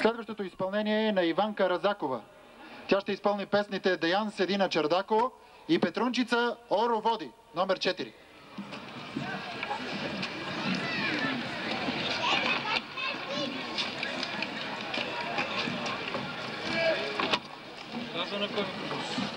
Следващото изпълнение е на Иванка Разакова. Тя ще изпълни песните Деян седи на чердако и Петрунчица Оро води, номер 4. Gracias.